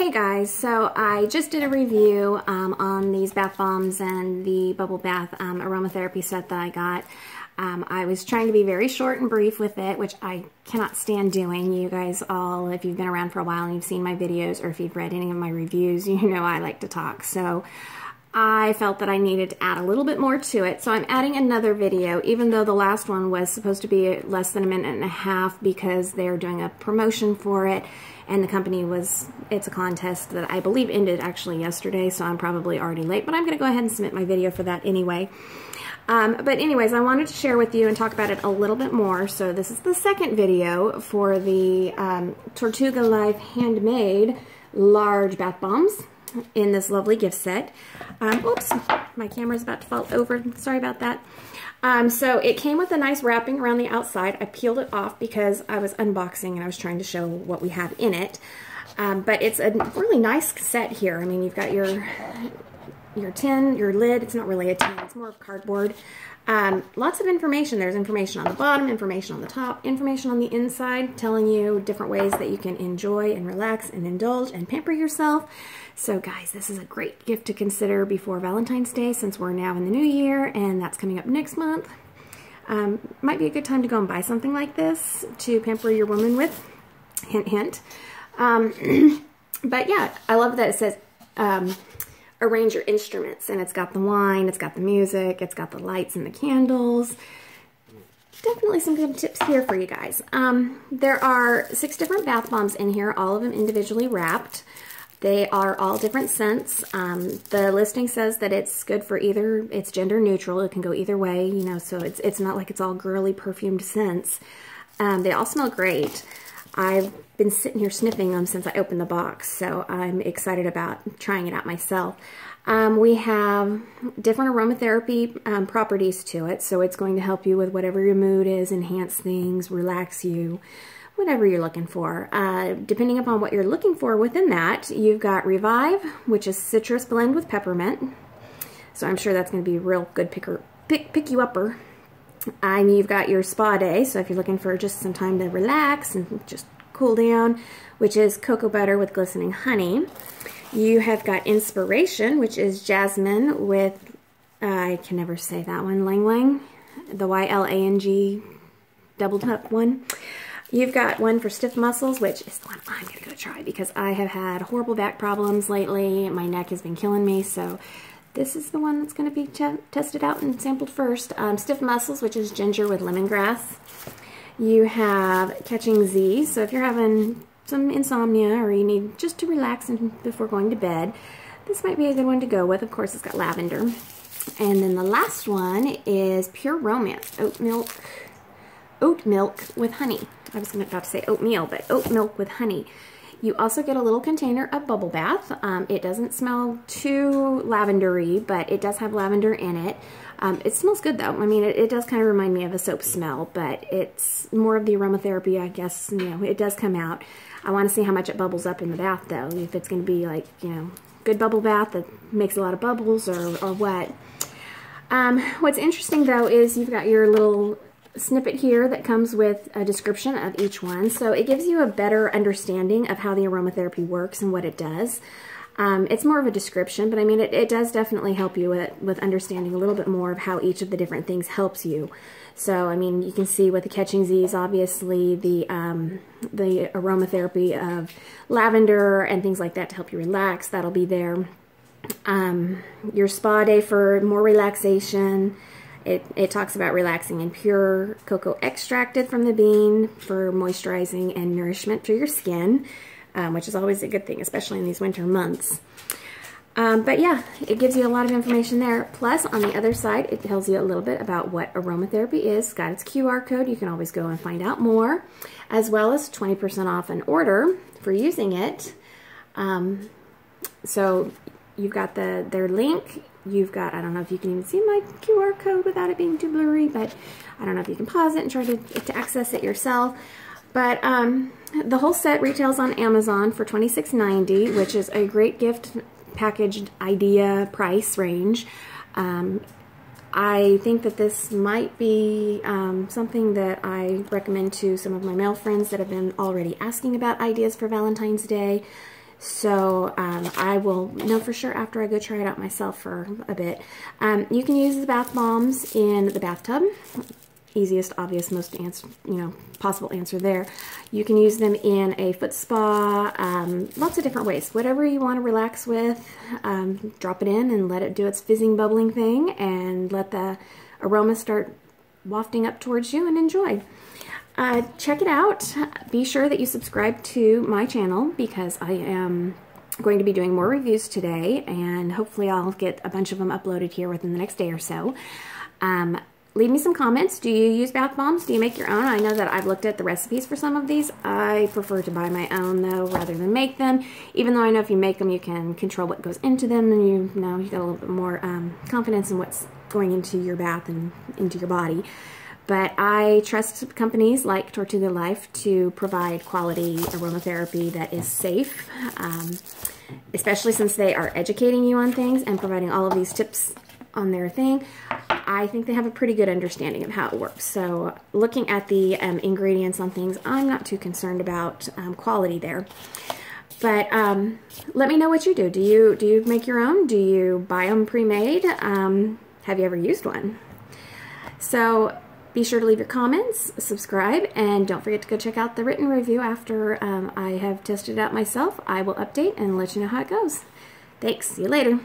Hey guys, so I just did a review um, on these bath bombs and the bubble bath um, aromatherapy set that I got. Um, I was trying to be very short and brief with it, which I cannot stand doing. You guys all, if you've been around for a while and you've seen my videos or if you've read any of my reviews, you know I like to talk. So I felt that I needed to add a little bit more to it. So I'm adding another video, even though the last one was supposed to be less than a minute and a half because they're doing a promotion for it. And the company was, it's a contest that I believe ended actually yesterday, so I'm probably already late, but I'm gonna go ahead and submit my video for that anyway. Um, but anyways, I wanted to share with you and talk about it a little bit more. So this is the second video for the um, Tortuga Life Handmade Large Bath Bombs in this lovely gift set. Um, oops, my camera's about to fall over. Sorry about that. Um, so it came with a nice wrapping around the outside. I peeled it off because I was unboxing and I was trying to show what we have in it. Um, but it's a really nice set here. I mean, you've got your your tin, your lid. It's not really a tin. It's more of cardboard. Um, lots of information. There's information on the bottom, information on the top, information on the inside, telling you different ways that you can enjoy and relax and indulge and pamper yourself. So guys, this is a great gift to consider before Valentine's Day since we're now in the new year and that's coming up next month. Um, might be a good time to go and buy something like this to pamper your woman with. Hint, hint. Um, but yeah, I love that it says um, arrange your instruments. And it's got the wine, it's got the music, it's got the lights and the candles. Definitely some good tips here for you guys. Um, there are six different bath bombs in here, all of them individually wrapped. They are all different scents. Um, the listing says that it's good for either, it's gender neutral. It can go either way, you know, so it's, it's not like it's all girly perfumed scents. Um, they all smell great. I've been sitting here sniffing them since I opened the box, so I'm excited about trying it out myself. Um, we have different aromatherapy um, properties to it, so it's going to help you with whatever your mood is, enhance things, relax you, whatever you're looking for. Uh, depending upon what you're looking for within that, you've got Revive, which is citrus blend with peppermint. So I'm sure that's going to be a real good picker, pick, pick you upper and you've got your spa day, so if you're looking for just some time to relax and just cool down, which is cocoa butter with glistening honey. You have got inspiration, which is jasmine with, uh, I can never say that one, Lang Lang, the Y-L-A-N-G double tap one. You've got one for stiff muscles, which is the one I'm going to go try because I have had horrible back problems lately. My neck has been killing me, so this is the one that's going to be tested out and sampled first. Um, Stiff Muscles, which is ginger with lemongrass. You have Catching Z, so if you're having some insomnia or you need just to relax before going to bed, this might be a good one to go with. Of course, it's got lavender. And then the last one is Pure Romance Oat Milk, oat milk with honey. I was about to say oatmeal, but oat milk with honey. You also get a little container of bubble bath. Um, it doesn't smell too lavendery, but it does have lavender in it. Um, it smells good though. I mean, it, it, does kind of remind me of a soap smell, but it's more of the aromatherapy, I guess. You know, it does come out. I want to see how much it bubbles up in the bath though. If it's going to be like, you know, good bubble bath that makes a lot of bubbles or, or what. Um, what's interesting though is you've got your little snippet here that comes with a description of each one. So it gives you a better understanding of how the aromatherapy works and what it does. Um, it's more of a description, but I mean, it, it does definitely help you with, with understanding a little bit more of how each of the different things helps you. So, I mean, you can see with the Catching Z's, obviously, the, um, the aromatherapy of lavender and things like that to help you relax. That'll be there. Um, your spa day for more relaxation. It, it talks about relaxing and pure cocoa extracted from the bean for moisturizing and nourishment for your skin, um, which is always a good thing, especially in these winter months. Um, but yeah, it gives you a lot of information there. Plus, on the other side, it tells you a little bit about what aromatherapy is. It's got its QR code. You can always go and find out more, as well as 20% off an order for using it. Um, so you've got the their link you've got, I don't know if you can even see my QR code without it being too blurry, but I don't know if you can pause it and try to, to access it yourself. But um, the whole set retails on Amazon for $26.90, which is a great gift packaged idea price range. Um, I think that this might be um, something that I recommend to some of my male friends that have been already asking about ideas for Valentine's Day So um, I will know for sure after I go try it out myself for a bit. Um, you can use the bath bombs in the bathtub. Easiest, obvious, most answer, you know, possible answer there. You can use them in a foot spa, um, lots of different ways. Whatever you want to relax with, um, drop it in and let it do its fizzing, bubbling thing and let the aroma start wafting up towards you and enjoy. Uh, check it out. Be sure that you subscribe to my channel because I am going to be doing more reviews today and hopefully I'll get a bunch of them uploaded here within the next day or so. Um, leave me some comments. Do you use bath bombs? Do you make your own? I know that I've looked at the recipes for some of these. I prefer to buy my own though rather than make them. Even though I know if you make them you can control what goes into them and you know you got a little bit more um, confidence in what's going into your bath and into your body. But I trust companies like Tortuga Life to provide quality aromatherapy that is safe, um, especially since they are educating you on things and providing all of these tips on their thing. I think they have a pretty good understanding of how it works. So looking at the um, ingredients on things, I'm not too concerned about um, quality there. But um, let me know what you do. Do you do you make your own? Do you buy them pre-made? Um, have you ever used one? So be sure to leave your comments, subscribe, and don't forget to go check out the written review after um, I have tested it out myself. I will update and let you know how it goes. Thanks. See you later.